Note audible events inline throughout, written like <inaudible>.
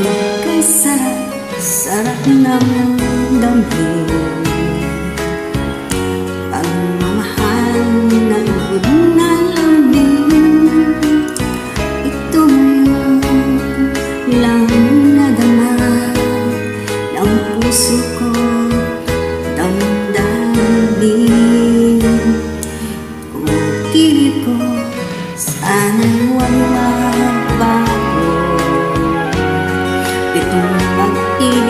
Kay sarap, sarap ng damhin. y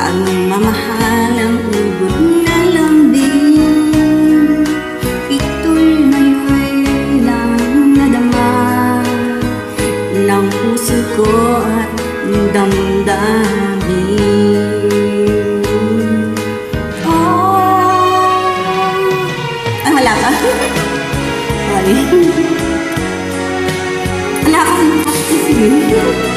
Ang mamahalang ubod na lambing Ito'y may lang nadama. Ng puso ko at damdamin. Oh Ang wala ka? Sorry. Wala ka. Ng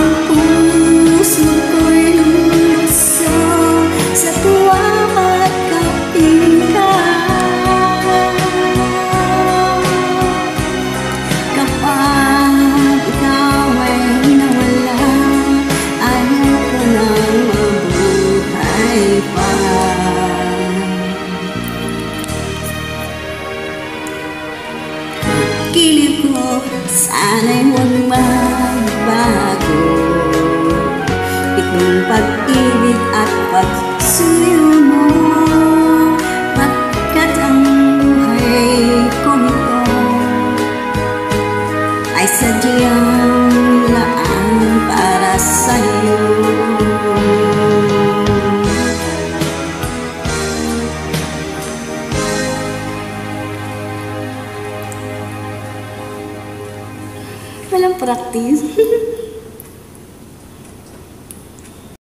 m kilip ko Sana'y huwag magbago. Itong pag-ibig at pag para ti. <laughs>